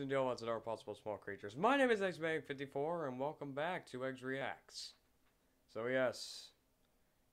and gentlemen, and our possible small creatures. My name is XBang54, and welcome back to Eggs Reacts. So yes,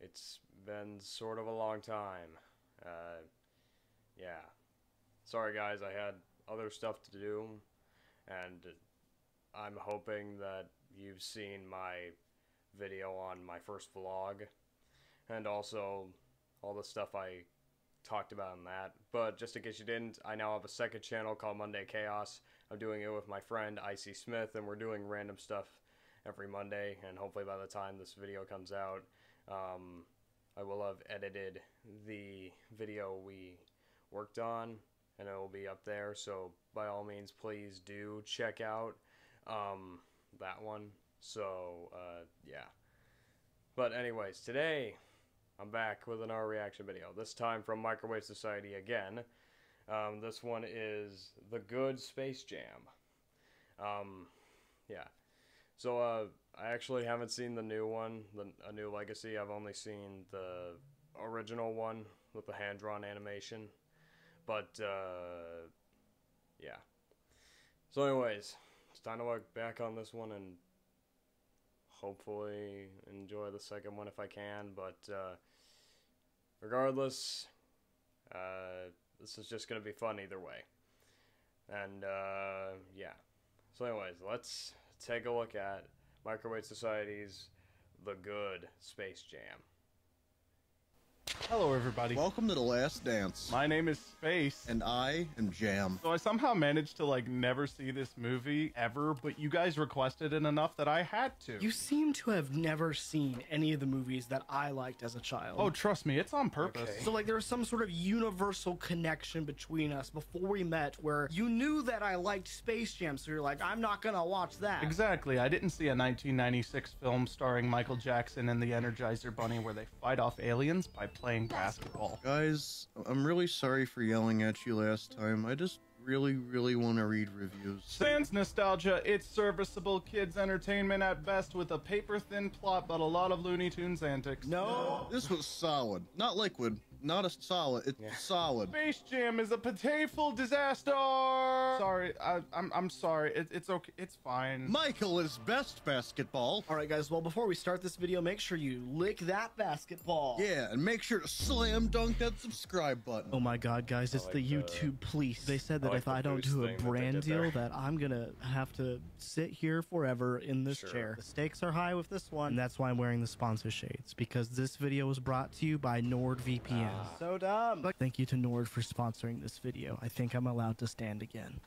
it's been sort of a long time. Uh, yeah. Sorry guys, I had other stuff to do, and I'm hoping that you've seen my video on my first vlog, and also all the stuff I talked about in that. But just in case you didn't, I now have a second channel called Monday Khaos. I'm doing it with my friend Icy Smith, and we're doing random stuff every Monday. And hopefully, by the time this video comes out, um, I will have edited the video we worked on, and it will be up there. So, by all means, please do check out um, that one. So, uh, yeah. But, anyways, today I'm back with another reaction video. This time from Microwave Society again. Um, this one is The Good Space Jam. Um, yeah. So, uh, I actually haven't seen the new one, the, A New Legacy. I've only seen the original one with the hand-drawn animation. But, uh, yeah. So anyways, it's time to look back on this one and hopefully enjoy the second one if I can. But uh, regardless, uh, this is just going to be fun either way. And uh, yeah. So, anyways, let's take a look at Microwave Society's The Good Space Jam. Hello, everybody. Welcome to the Last Dance. My name is Space. and I am Jam. So I somehow managed to like never see this movie ever, but you guys requested it enough that I had to. You seem to have never seen any of the movies that I liked as a child. oh, trust me, it's on purpose. Okay. So like there was some sort of universal connection between us before we met where you knew that I liked Space Jam, so you're like, I'm not gonna watch that. Exactly. I didn't see a 1996 film starring Michael Jackson and the Energizer Bunny where they fight off aliens by playing basketball. Guys, I'm really sorry for yelling at you last time. I just really, really want to read reviews. Sans nostalgia, it's serviceable kids' entertainment at best with a paper thin plot but a lot of Looney Tunes antics. No. This was solid. Not liquid. Not a solid. It's solid. Space Jam is a potato disaster. Sorry, I, I'm I'm sorry. It, it's okay. It's fine. Michael is best basketball. All right, guys. Well, before we start this video, make sure you lick that basketball. Yeah, and make sure to slam dunk that subscribe button. Oh my God, guys! It's like the the- YouTube police. They said that like if I don't do a thing that brand deal, that I'm gonna have to sit here forever in this Sure. chair. The stakes are high with this one, and that's why I'm wearing the sponsor shades because this video was brought to you by NordVPN. Ah. So dumb. But thank you to Nord for sponsoring this video. I think I'm allowed to stand again.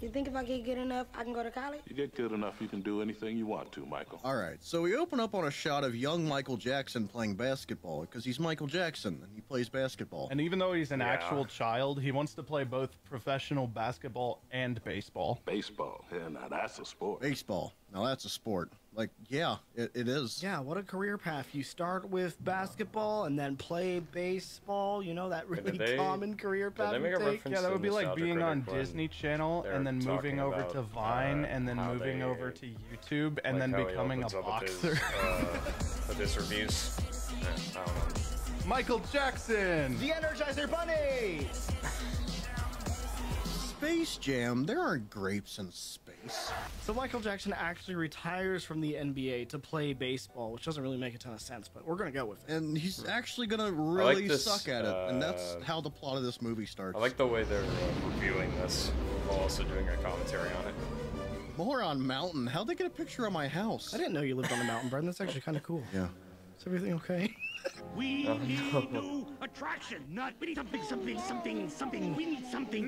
You think if I get good enough, I can go to college? You get good enough, you can do anything you want to, Michael. All right, so we open up on a shot of young Michael Jackson playing basketball because he's Michael Jackson and he plays basketball. And even though he's an Yeah. actual child, he wants to play both professional basketball and baseball. Baseball, yeah, now that's a sport. Baseball. Now that's a sport. Like, yeah, it, it is. Yeah, what a career path. You start with basketball and then play baseball. You know, that really they- common career path. make a take. Yeah, that would be like being on Disney Channel and then moving over to Vine uh, and then moving they- over to YouTube and like then becoming a opens with boxer. His, uh, with his reviews. I don't know. Michael Jackson! The Energizer Bunny! Space Jam, there aren't grapes in space. So Michael Jackson actually retires from the NBA to play baseball, which doesn't really make a ton of sense, but we're gonna go with it. And he's actually gonna like really this, suck at it. and that's uh, how the plot of this movie starts. I like the way they're uh, reviewing this while also doing a commentary on it. Moron Mountain. How'd they get a picture of my house? I didn't know you lived on the mountain, Brendan. That's actually kind of cool. Yeah. Is everything okay? We Oh, need no. new attraction, not we need something, something, something, something. We need something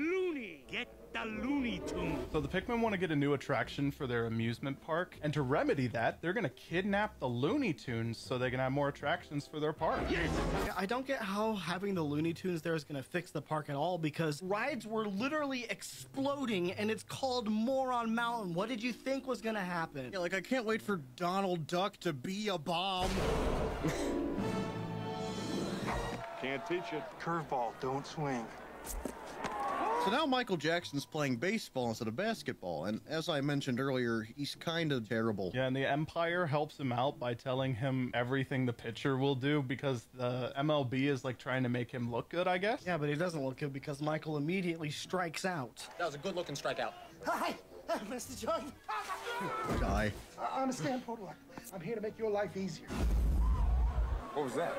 loony. The Looney Tunes. So the Pikmin want to get a new attraction for their amusement park, and to remedy that, they're gonna kidnap the Looney Tunes so they can have more attractions for their park. Yes, I don't get how having the Looney Tunes there is going to fix the park at all because rides were literally exploding and it's called Moron Mountain. What did you think was going to happen? Yeah, like I can't wait for Donald Duck to be a bomb. Can't teach it. Curveball, don't swing. So now Michael Jackson's playing baseball instead of basketball, and as I mentioned earlier, he's kind of terrible. Yeah, and the Empire helps him out by telling him everything the pitcher will do because the MLB is like trying to make him look good, I guess. Yeah, but he doesn't look good because Michael immediately strikes out. That was a good looking strikeout. Hi, Mr. Jordan. Die. I understand, Podolak. I'm here to make your life easier. What was that?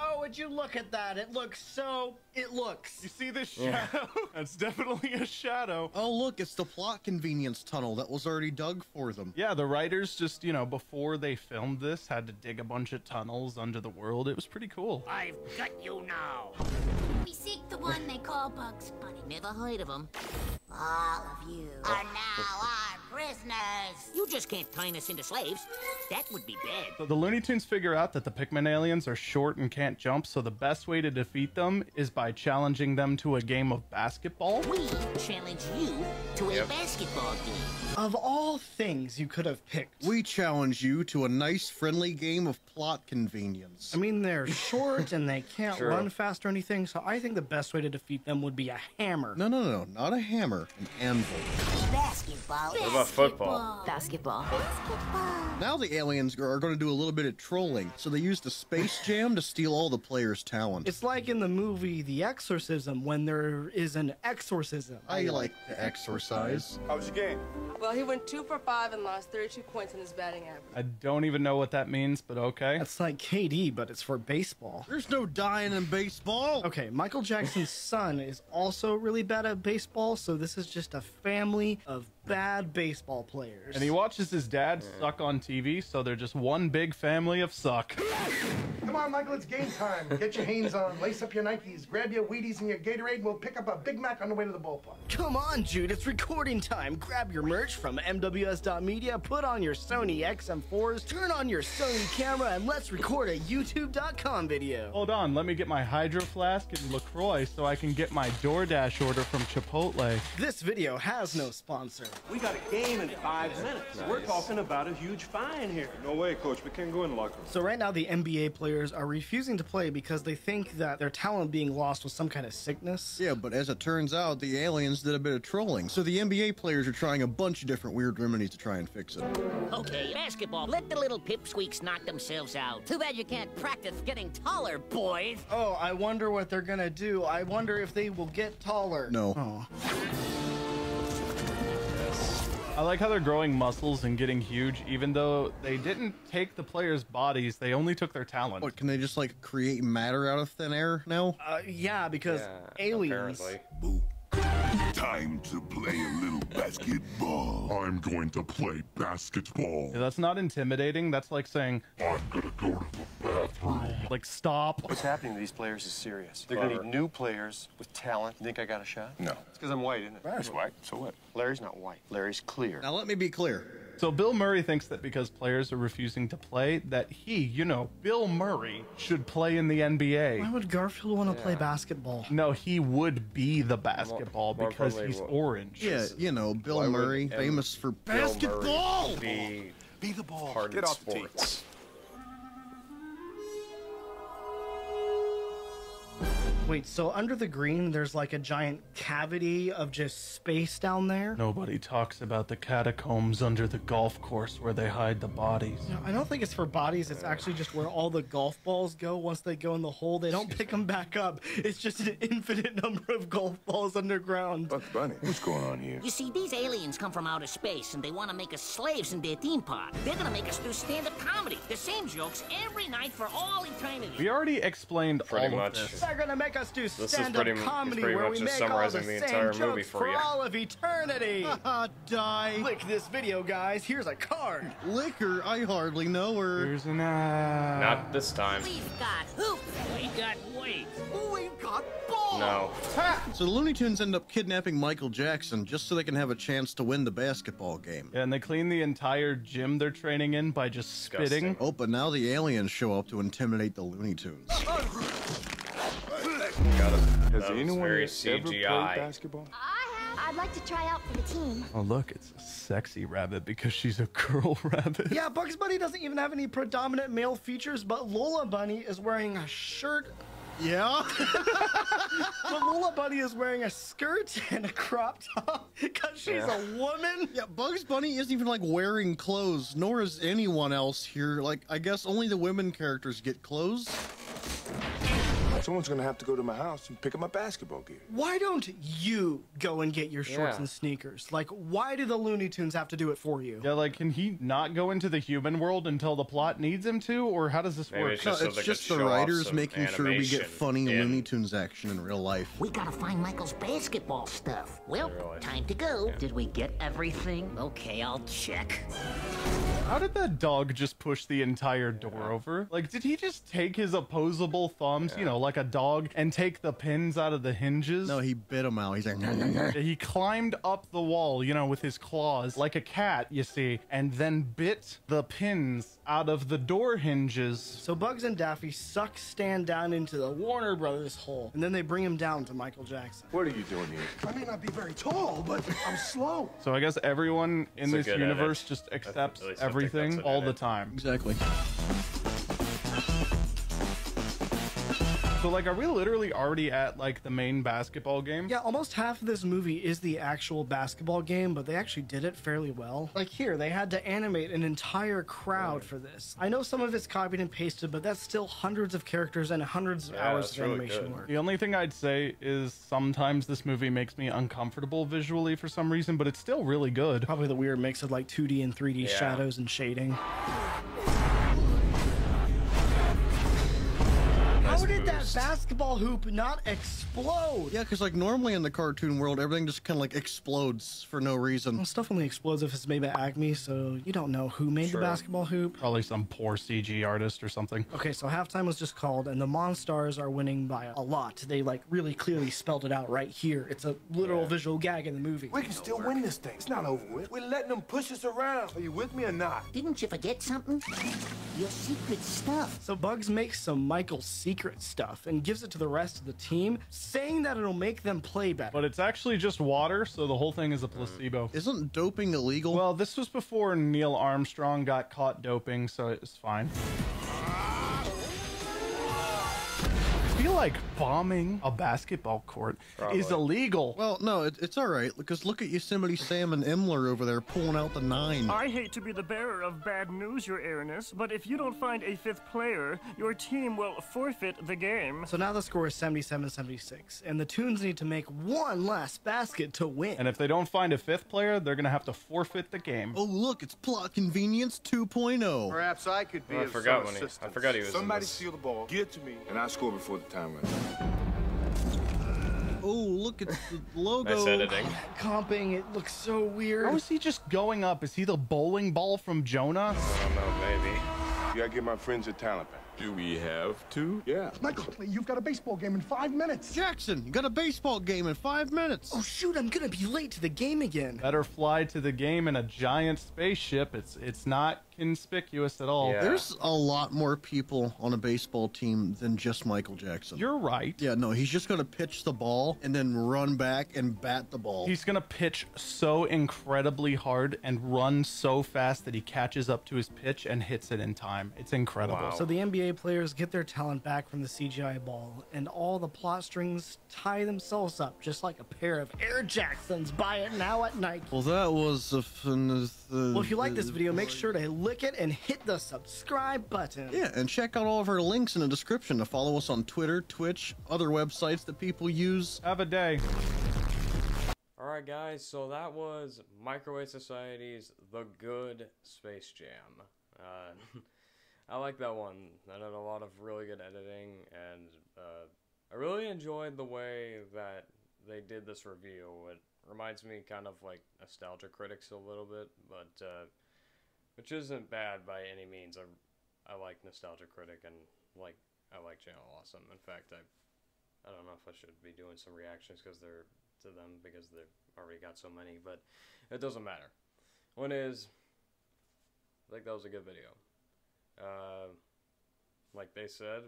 Oh, would you look at that? It looks so. It looks. You see this shadow? That's definitely a shadow. Oh, look, it's the plot convenience tunnel that was already dug for them. Yeah, the writers just, you know, before they filmed this, had to dig a bunch of tunnels under the world. It was pretty cool. I've got you now. We seek the one they call Bugs Bunny. Never heard of him. All of you are now our prisoners. You just can't turn us into slaves. That would be bad. So the Looney Tunes figure out that the Pikmin aliens are short and can't jump, so the best way to defeat them is by challenging them to a game of basketball. We challenge you to a basketball game. Of all things you could have picked. We challenge you to a nice, friendly game of plot convenience. I mean, they're short and they can't True. run fast or anything, so I think the best way to defeat them would be a hammer. No, no, no, not a hammer, an anvil. Basketball. What about football? Basketball. Basketball. Now the aliens are going to do a little bit of trolling, so they used the space jam to steal all the players' talent. It's like in the movie The Exorcism when there is an exorcism. I like to exercise. How was your game? Well, he went two for five and lost 32 points in his batting average. I don't even know what that means, but okay. That's like KD, but it's for baseball. There's no dying in baseball. Okay, Michael Jackson's son is also really bad at baseball, so this is just a family of bad baseball players. And he watches his dad suck on TV, so they're just one big family of suck. Come on, Michael, it's game time. Get your Hanes on, lace up your Nikes, grab your Wheaties and your Gatorade, and we'll pick up a Big Mac on the way to the ballpark. Come on, Jude, it's recording time. Grab your merch from MWS.media, put on your Sony XM4s, turn on your Sony camera, and let's record a YouTube.com video. Hold on, let me get my Hydro Flask and LaCroix so I can get my DoorDash order from Chipotle. This video has no sponsor. We got a game in five minutes. We're talking about a huge fine here. No way, coach. We can't go in the locker room. So right now the NBA players are refusing to play because they think that their talent being lost was some kind of sickness. Yeah, but as it turns out, the aliens did a bit of trolling. So the NBA players are trying a bunch of different weird remedies to try and fix it. Okay, basketball. Let the little pipsqueaks knock themselves out. Too bad you can't practice getting taller, boys. Oh, I wonder what they're gonna do. I wonder if they will get taller. No. Oh. I like how they're growing muscles and getting huge, even though they didn't take the players' bodies, they only took their talent. What, can they just like create matter out of thin air now? Uh, yeah, because Yeah, aliens. apparently. Time to play a little basketball. I'm going to play basketball. Yeah, that's not intimidating, that's like saying, I'm gonna go to the bathroom. like, stop. What's happening to these players is serious. They're gonna uh, need new players with talent. You think I got a shot? No. It's because I'm white, isn't it? That's white. So what? Larry's not white. Larry's clear. Now let me be clear. So Bill Murray thinks that because players are refusing to play, that he, you know, Bill Murray, should play in the NBA. Why would Garfield want to play basketball? No, he would be the basketball more because he's what- orange. Yeah, you know, Bill Why Murray, famous for Bill Murray basketball. Be Be the ball. Get of off the Wait, so under the green, there's like a giant cavity of just space down there? Nobody talks about the catacombs under the golf course where they hide the bodies. No, I don't think it's for bodies. It's actually just where all the golf balls go. Once they go in the hole, they don't pick them back up. It's just an infinite number of golf balls underground. Bugs Bunny. What's going on here? You see, these aliens come from outer space and they want to make us slaves in their theme park. They're gonna make us do stand-up comedy. The same jokes every night for all eternity. We already explained Pretty all much. of this. They're gonna make us do is stand-up pretty- comedy pretty where much we just make all the, summarizing the same entire jokes movie for for you. all of eternity. Haha, die. Click this video, guys. Here's a card. Liquor, I hardly know her. Here's an ad. Not this time. We've got hoops. We got weight. We've got balls. No. So the Looney Tunes end up kidnapping Michael Jackson just so they can have a chance to win the basketball game. Yeah, and they clean the entire gym they're training in by just spitting. Oh, but now the aliens show up to intimidate the Looney Tunes. Got it. Has That anyone very here ever played CGI. basketball? I'd like to try out for the team. Oh, look, it's a sexy rabbit because she's a girl rabbit. Yeah, Bugs Bunny doesn't even have any predominant male features, but Lola Bunny is wearing a shirt Yeah. but Lola Bunny is wearing a skirt and a crop top because she's Yeah. a woman. Yeah, Bugs Bunny isn't even like wearing clothes, nor is anyone else here. Like, I guess only the women characters get clothes. Someone's gonna have to go to my house and pick up my basketball gear. Why don't you go and get your shorts Yeah. and sneakers? Like, why do the Looney Tunes have to do it for you? Yeah, like, can he not go into the human world until the plot needs him to, or how does this Maybe work? it's just no, so it's just the writers some making sure we get funny in- Looney Tunes action in real life. We gotta find Michael's basketball stuff. Well, time to go. Did we get everything? Okay, I'll check. How did that dog just push the entire door over? Like, did he just take his opposable thumbs, you know, like a dog, and take the pins out of the hinges? No, he bit him out. He's like, he climbed up the wall, you know, with his claws, like a cat, you see, and then bit the pins out of the door hinges. So Bugs and Daffy suck Stan down into the Warner Brothers hole, and then they bring him down to Michael Jackson. What are you doing here? I may not be very tall, but I'm slow. So I guess everyone in It's this universe edit. just accepts at least I think that's everything all the time. Exactly. So like, are we literally already at like the main basketball game? Yeah, almost half of this movie is the actual basketball game, but they actually did it fairly well. Like here, they had to animate an entire crowd for this. I know some of it's copied and pasted, but that's still hundreds of characters and hundreds of Yeah, hours of really animation good. work. The only thing I'd say is sometimes this movie makes me uncomfortable visually for some reason, but it's still really good. Probably the weird mix of like 2D and 3D Yeah. shadows and shading. How did that basketball hoop not explode? Yeah, because like normally in the cartoon world, everything just kind of like explodes for no reason. Well, stuff only explodes if it's made by Acme, so you don't know who made Sure. the basketball hoop. Probably some poor CG artist or something. Okay, so halftime was just called, and the Monstars are winning by a lot. They like really clearly spelled it out right here. It's a literal visual gag in the movie. We can still win this thing. It's not over with. We're letting them push us around. Are you with me or not? Didn't you forget something? Your secret stuff. So Bugs makes some Michael secret stuff and gives it to the rest of the team, saying that it'll make them play better. But it's actually just water, so the whole thing is a placebo. Mm. Isn't doping illegal? Well, this was before Neil Armstrong got caught doping, so it's fine. Like bombing a basketball court is illegal. Well, no, it, it's all right because look at Yosemite Sam and Elmer over there pulling out the nine. I hate to be the bearer of bad news, Your Airness, but if you don't find a fifth player, your team will forfeit the game. So now the score is 77-76, and the Toons need to make one last basket to win. And if they don't find a fifth player, they're gonna have to forfeit the game. Oh, look, it's plot convenience oh. 2.0. Perhaps I could be Oh, I of forgot some when he- I forgot he was in Somebody this. steal the ball, give it to me, and I score before the time runs out. Oh, look at the logo. Nice editing. Comping, it looks so weird. How is he just going up? Is he the bowling ball from Jonah? I don't know, maybe. You gotta give my friends a talent back. Do we have to? Yeah. Michael, you've got a baseball game in five minutes. Jackson, you got a baseball game in five minutes. Oh shoot, I'm gonna be late to the game again. Better fly to the game in a giant spaceship. It's it's not conspicuous at all. Yeah. There's a lot more people on a baseball team than just Michael Jackson. You're right. yeah, no, he's just gonna pitch the ball and then run back and bat the ball. He's gonna pitch so incredibly hard and run so fast that he catches up to his pitch and hits it in time. It's incredible. Wow. So the NBA players get their talent back from the CGI ball, and all the plot strings tie themselves up, just like a pair of Air Jacksons. Buy it now at Nike. well, that was a fun. Well, if you like this video, make sure to lick it and hit the subscribe button. Yeah, and check out all of our links in the description to follow us on Twitter, Twitch, other websites that people use. Have a day. Alright, guys, so that was Microwave Society's The Good Space Jam. Uh, I like that one. That had a lot of really good editing, and uh, I really enjoyed the way that they did this review. It reminds me kind of like Nostalgia Critics a little bit, but uh, which isn't bad by any means. I, I like Nostalgia Critic and like I like Channel Awesome. In fact, I I don't know if I should be doing some reactions because they're to them because they've already got so many, but it doesn't matter. One is, I think that was a good video. Uh, like they said,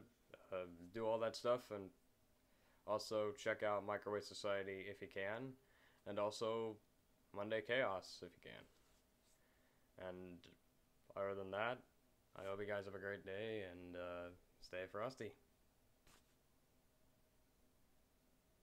uh, do all that stuff and also check out Microwave Society if you can, and also Monday Khaos if you can. And other than that, I hope you guys have a great day and uh, stay frosty.